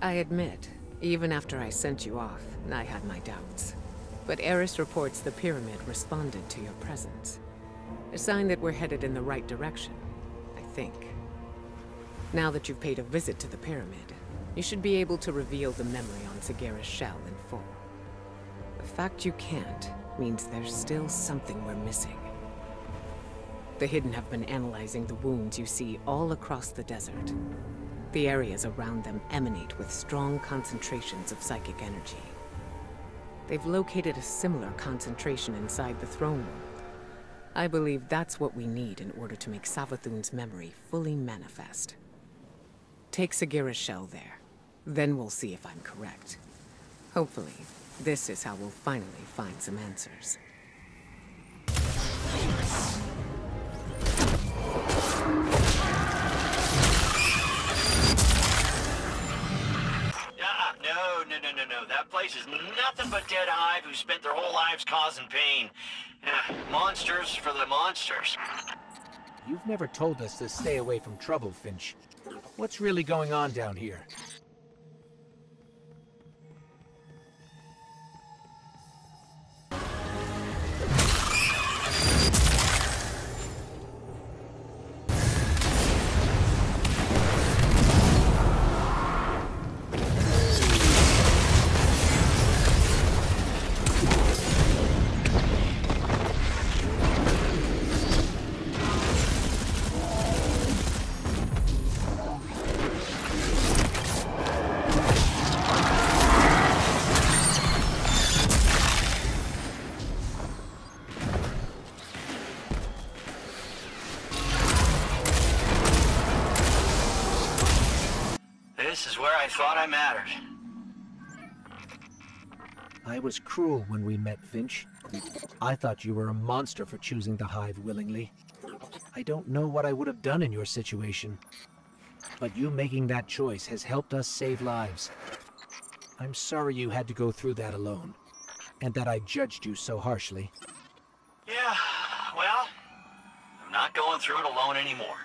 I admit, even after I sent you off, I had my doubts. But Eris reports the Pyramid responded to your presence. A sign that we're headed in the right direction, I think. Now that you've paid a visit to the Pyramid, you should be able to reveal the memory on Sagira's shell in full. The fact you can't means there's still something we're missing. The Hidden have been analyzing the wounds you see all across the desert. The areas around them emanate with strong concentrations of psychic energy. They've located a similar concentration inside the throne room. I believe that's what we need in order to make Savathun's memory fully manifest. Take Sagira's shell there. Then we'll see if I'm correct. Hopefully, this is how we'll finally find some answers. No, no, no. That place is nothing but dead hive who spent their whole lives causing pain. Yeah, monsters for the monsters. You've never told us to stay away from trouble, Fynch. What's really going on down here? This is where I thought I mattered. I was cruel when we met, Fynch. I thought you were a monster for choosing the Hive willingly. I don't know what I would have done in your situation. But you making that choice has helped us save lives. I'm sorry you had to go through that alone. And that I judged you so harshly. Yeah, well, I'm not going through it alone anymore.